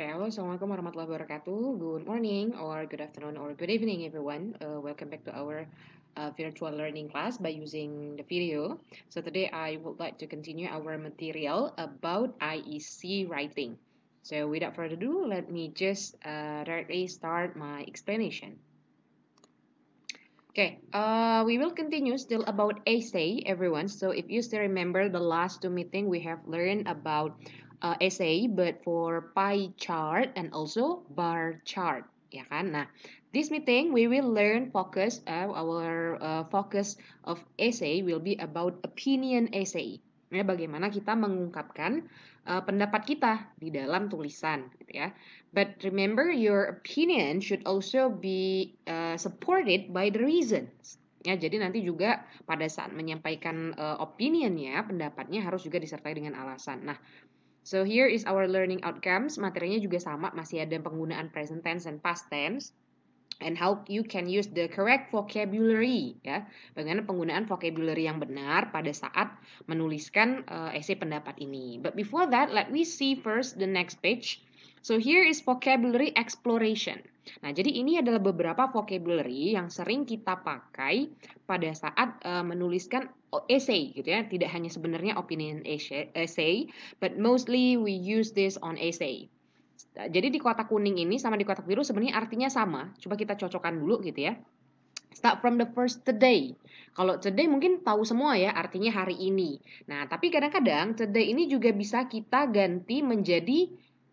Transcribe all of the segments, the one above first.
Assalamualaikum warahmatullahi wabarakatuh. Good morning or good afternoon or good evening everyone. Uh, welcome back to our uh, virtual learning class by using the video. So today I would like to continue our material about IEC writing. So without further ado, let me just uh, directly start my explanation. Okay, uh, we will continue still about essay, everyone. So if you still remember the last two meeting, we have learned about uh, essay but for pie chart and also bar chart ya kan? Nah this meeting we will learn focus uh, our uh, focus of essay will be about opinion essay. Ya bagaimana kita mengungkapkan uh, pendapat kita di dalam tulisan gitu ya. But remember your opinion should also be uh, supported by the reasons. Ya jadi nanti juga pada saat menyampaikan uh, opinionnya pendapatnya harus juga disertai dengan alasan. Nah So here is our learning outcomes. Materinya juga sama, masih ada penggunaan present tense dan past tense. And how you can use the correct vocabulary ya. Bagaimana penggunaan vocabulary yang benar pada saat menuliskan uh, esai pendapat ini. But before that, let me see first the next page. So here is vocabulary exploration. Nah, jadi ini adalah beberapa vocabulary yang sering kita pakai pada saat uh, menuliskan essay gitu ya. Tidak hanya sebenarnya opinion essay, but mostly we use this on essay. Jadi di kotak kuning ini sama di kotak biru sebenarnya artinya sama. Coba kita cocokkan dulu gitu ya. Start from the first today. Kalau today mungkin tahu semua ya artinya hari ini. Nah, tapi kadang-kadang today ini juga bisa kita ganti menjadi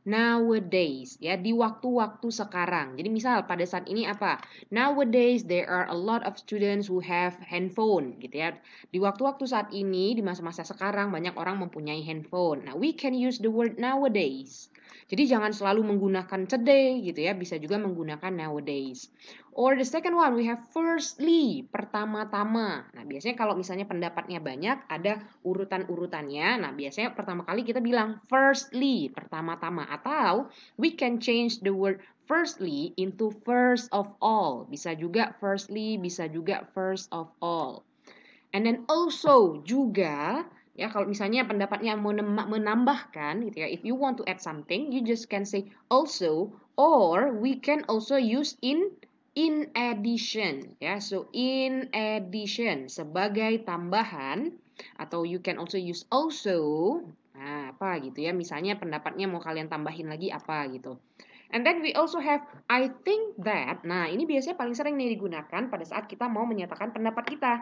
nowadays ya di waktu-waktu sekarang. Jadi misal pada saat ini apa? Nowadays there are a lot of students who have handphone gitu ya. Di waktu-waktu saat ini di masa-masa sekarang banyak orang mempunyai handphone. Nah, we can use the word nowadays. Jadi jangan selalu menggunakan today gitu ya, bisa juga menggunakan nowadays. Or the second one we have firstly, pertama-tama. Nah, biasanya kalau misalnya pendapatnya banyak ada urutan-urutannya. Nah, biasanya pertama kali kita bilang firstly, pertama-tama atau we can change the word firstly into first of all. Bisa juga firstly, bisa juga first of all. And then also juga Ya, kalau misalnya pendapatnya mau menambahkan gitu ya, if you want to add something, you just can say also or we can also use in in addition ya. So in addition sebagai tambahan atau you can also use also nah apa gitu ya. Misalnya pendapatnya mau kalian tambahin lagi apa gitu. And then we also have I think that. Nah, ini biasanya paling sering nih digunakan pada saat kita mau menyatakan pendapat kita.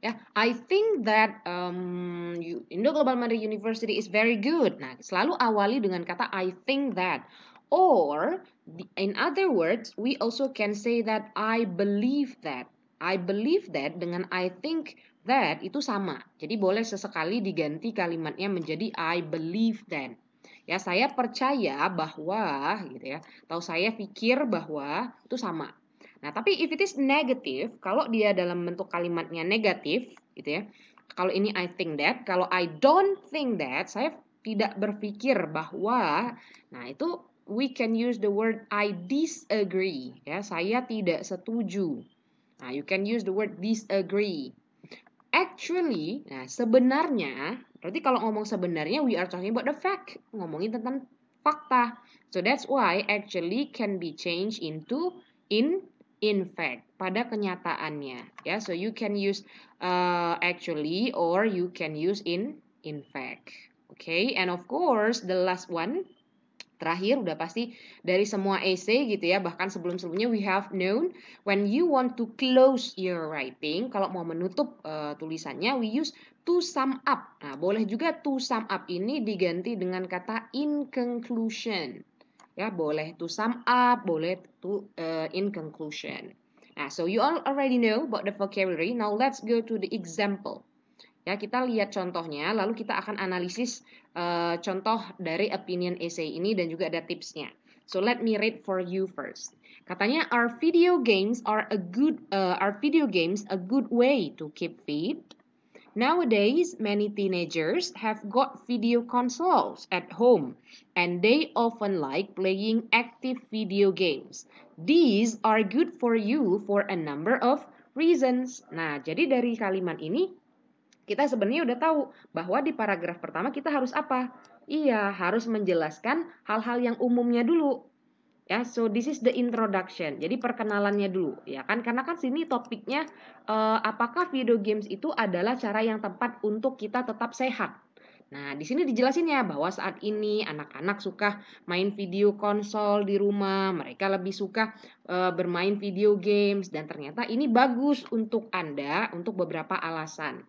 Ya, I think that um, Indo Global Mandiri University is very good. Nah, selalu awali dengan kata I think that. Or, in other words, we also can say that I believe that. I believe that dengan I think that itu sama. Jadi boleh sesekali diganti kalimatnya menjadi I believe that. Ya, saya percaya bahwa gitu ya. Atau saya pikir bahwa itu sama. Nah, tapi if it is negative, kalau dia dalam bentuk kalimatnya negatif, gitu ya. Kalau ini I think that, kalau I don't think that, saya tidak berpikir bahwa, nah itu we can use the word I disagree, ya. Saya tidak setuju. Nah, you can use the word disagree. Actually, nah sebenarnya, berarti kalau ngomong sebenarnya we are talking about the fact, ngomongin tentang fakta. So that's why actually can be changed into in in fact pada kenyataannya ya. So you can use uh, actually or you can use in in fact okay? And of course the last one terakhir udah pasti dari semua essay gitu ya. Bahkan sebelum-sebelumnya we have known when you want to close your writing kalau mau menutup uh, tulisannya we use to sum up. Nah boleh juga to sum up ini diganti dengan kata in conclusion Ya, boleh to sum up, boleh to uh, in conclusion. Nah, so you all already know about the vocabulary. Now let's go to the example. Ya, kita lihat contohnya, lalu kita akan analisis uh, contoh dari opinion essay ini dan juga ada tipsnya. So let me read for you first. Katanya, are video games are a good uh, are video games a good way to keep fit? Nowadays, many teenagers have got video consoles at home and they often like playing active video games. These are good for you for a number of reasons. Nah, jadi dari kalimat ini kita sebenarnya udah tahu bahwa di paragraf pertama kita harus apa? Iya, harus menjelaskan hal-hal yang umumnya dulu. Ya, so this is the introduction. Jadi perkenalannya dulu, ya kan? Karena kan sini topiknya uh, apakah video games itu adalah cara yang tepat untuk kita tetap sehat. Nah, di sini dijelasin ya bahwa saat ini anak-anak suka main video konsol di rumah, mereka lebih suka uh, bermain video games dan ternyata ini bagus untuk Anda untuk beberapa alasan.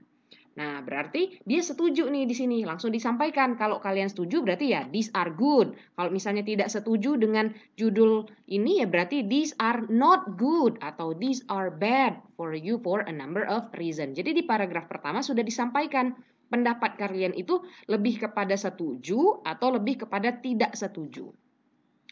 Nah, berarti dia setuju nih di sini. Langsung disampaikan. Kalau kalian setuju berarti ya these are good. Kalau misalnya tidak setuju dengan judul ini ya berarti these are not good atau these are bad for you for a number of reason. Jadi di paragraf pertama sudah disampaikan pendapat kalian itu lebih kepada setuju atau lebih kepada tidak setuju.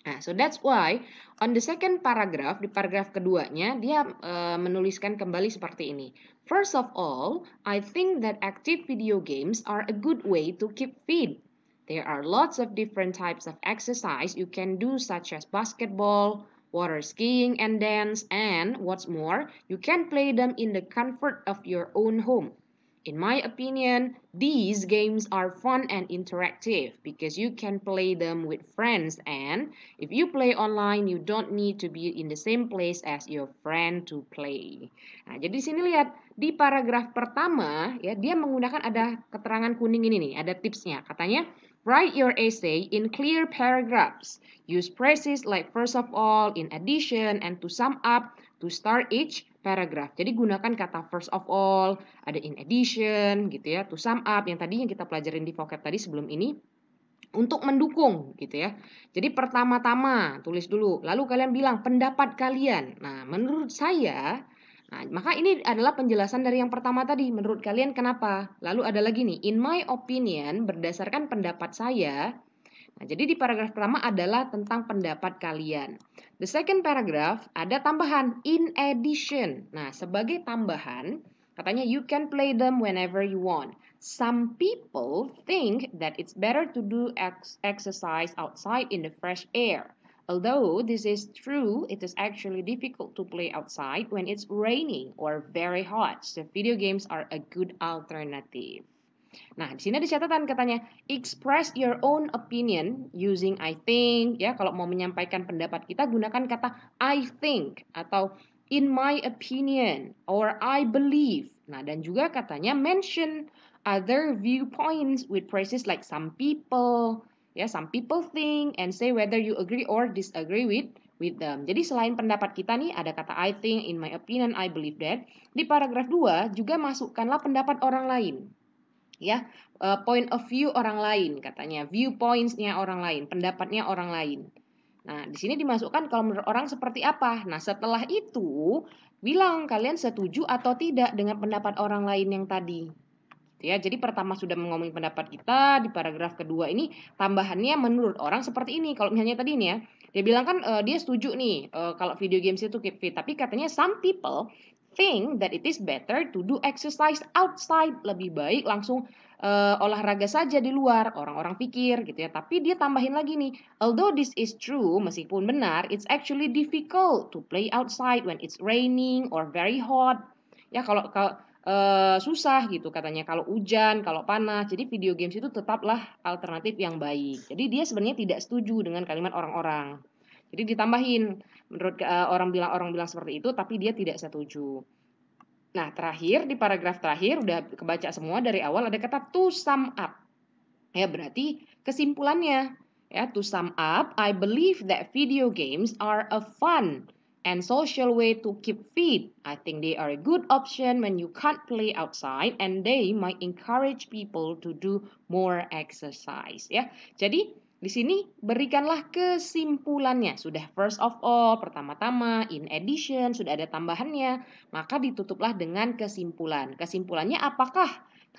Nah, so that's why on the second paragraph di paragraf keduanya dia uh, menuliskan kembali seperti ini. First of all, I think that active video games are a good way to keep fit. There are lots of different types of exercise you can do such as basketball, water skiing and dance and what's more, you can play them in the comfort of your own home. In my opinion, these games are fun and interactive because you can play them with friends and if you play online, you don't need to be in the same place as your friend to play. Nah, jadi sini lihat di paragraf pertama ya dia menggunakan ada keterangan kuning ini nih, ada tipsnya. Katanya Write your essay in clear paragraphs. Use phrases like first of all, in addition, and to sum up to start each paragraph. Jadi gunakan kata first of all, ada in addition gitu ya, to sum up yang tadi yang kita pelajarin di vocab tadi sebelum ini untuk mendukung gitu ya. Jadi pertama-tama tulis dulu, lalu kalian bilang pendapat kalian. Nah, menurut saya Nah, maka ini adalah penjelasan dari yang pertama tadi. Menurut kalian kenapa? Lalu ada lagi nih, in my opinion, berdasarkan pendapat saya, Nah, jadi di paragraf pertama adalah tentang pendapat kalian. The second paragraph ada tambahan in addition. Nah, sebagai tambahan, katanya you can play them whenever you want. Some people think that it's better to do ex exercise outside in the fresh air. Although this is true, it is actually difficult to play outside when it's raining or very hot. So video games are a good alternative. Nah, di sini ada catatan katanya express your own opinion using I think ya. Kalau mau menyampaikan pendapat kita gunakan kata I think atau in my opinion or I believe. Nah, dan juga katanya mention other viewpoints with phrases like some people, ya, some people think and say whether you agree or disagree with with them. Jadi selain pendapat kita nih ada kata I think, in my opinion, I believe that. Di paragraf 2 juga masukkanlah pendapat orang lain. Ya uh, point of view orang lain katanya. Viewpointsnya orang lain pendapatnya orang lain. Nah di sini dimasukkan kalau menurut orang seperti apa. Nah setelah itu bilang kalian setuju atau tidak dengan pendapat orang lain yang tadi ya jadi pertama sudah mengomongin pendapat kita di paragraf kedua ini tambahannya menurut orang seperti ini. Kalau misalnya tadi ini ya dia bilang kan uh, dia setuju nih uh, kalau video games itu keep fit. Tapi katanya some people think that it is better to do exercise outside. Lebih baik langsung uh, olahraga saja di luar. Orang-orang pikir gitu ya. Tapi dia tambahin lagi nih although this is true meskipun benar it's actually difficult to play outside when it's raining or very hot. Ya kalau kalau uh, susah gitu katanya. Kalau hujan kalau panas. Jadi video games itu tetaplah alternatif yang baik. Jadi dia sebenarnya tidak setuju dengan kalimat orang-orang. Jadi ditambahin. Menurut uh, orang bilang orang bilang seperti itu tapi dia tidak setuju. Nah, terakhir di paragraf terakhir udah kebaca semua dari awal ada kata to sum up. Ya, berarti kesimpulannya. Ya to sum up, I believe that video games are a fun and social way to keep fit. I think they are a good option when you can't play outside and they might encourage people to do more exercise ya. Jadi di sini berikanlah kesimpulannya. Sudah first of all, pertama-tama, in addition, sudah ada tambahannya. Maka ditutuplah dengan kesimpulan. Kesimpulannya apakah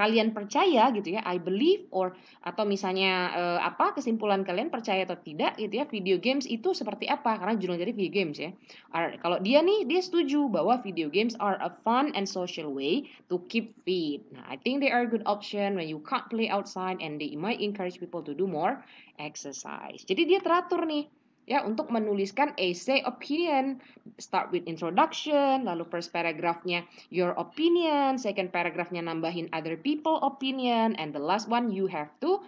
kalian percaya gitu ya I believe or atau misalnya uh, apa kesimpulan kalian percaya atau tidak gitu ya video games itu seperti apa? Karena judulnya dari video games ya. Alright, kalau dia nih dia setuju bahwa video games are a fun and social way to keep fit. Nah I think they are a good option when you can't play outside and they might encourage people to do more exercise. Jadi dia teratur nih ya untuk menuliskan essay opinion. Start with introduction, lalu first paragraphnya your opinion, second paragraphnya nambahin other people opinion, and the last one you have to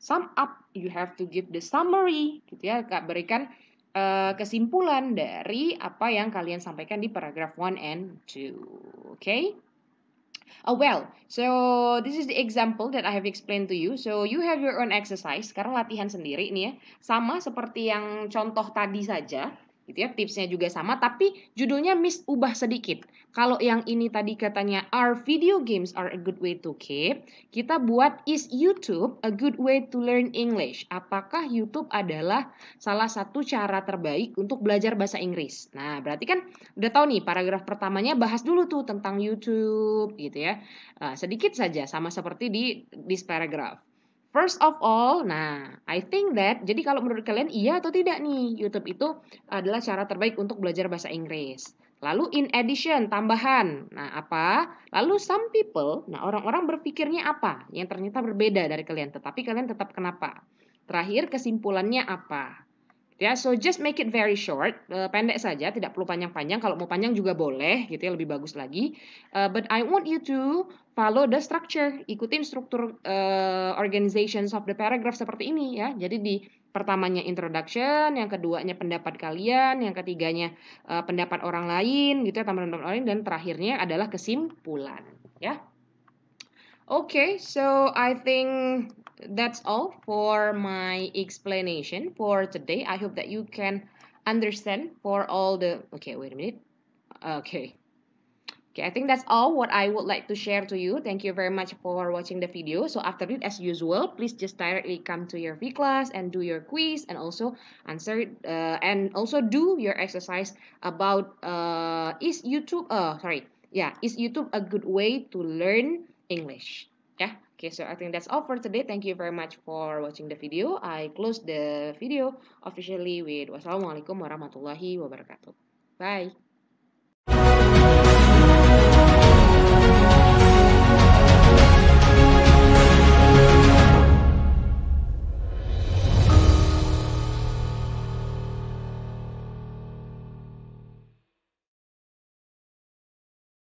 sum up, you have to give the summary, gitu ya, berikan uh, kesimpulan dari apa yang kalian sampaikan di paragraph 1 and 2. Okay? Oh well, so this is the example that I have explained to you. So you have your own exercise. Sekarang latihan sendiri nih ya. Sama seperti yang contoh tadi saja gitu ya tipsnya juga sama tapi judulnya Miss ubah sedikit. Kalau yang ini tadi katanya are video games are a good way to keep? Kita buat is YouTube a good way to learn English? Apakah YouTube adalah salah satu cara terbaik untuk belajar bahasa Inggris? Nah berarti kan udah tahu nih paragraf pertamanya bahas dulu tuh tentang YouTube gitu ya. Nah, sedikit saja sama seperti di this paragraph First of all, nah, I think that, jadi kalau menurut kalian iya atau tidak nih, YouTube itu adalah cara terbaik untuk belajar bahasa Inggris. Lalu in addition, tambahan. Nah, apa? Lalu some people, nah orang-orang berpikirnya apa? Yang ternyata berbeda dari kalian, tetapi kalian tetap kenapa? Terakhir, kesimpulannya apa? Ya, so just make it very short, uh, pendek saja, tidak perlu panjang-panjang. Kalau mau panjang juga boleh, gitu ya, lebih bagus lagi. Uh, but I want you to follow the structure, ikutin struktur uh, organizations of the paragraph seperti ini ya. Jadi di pertamanya introduction, yang keduanya pendapat kalian, yang ketiganya uh, pendapat orang lain, gitu ya, teman-teman orang lain, dan terakhirnya adalah kesimpulan, ya. Okay, so I think that's all for my explanation for today. I hope that you can understand for all the... Okay, wait a minute. Okay. Okay, I think that's all what I would like to share to you. Thank you very much for watching the video. So after it, as usual, please just directly come to your V class and do your quiz and also answer uh, and also do your exercise about uh, is YouTube, uh, sorry, yeah, is YouTube a good way to learn English. Yeah, okay, so I think that's all for today. Thank you very much for watching the video. I close the video officially with wassalamualaikum warahmatullahi wabarakatuh. Bye.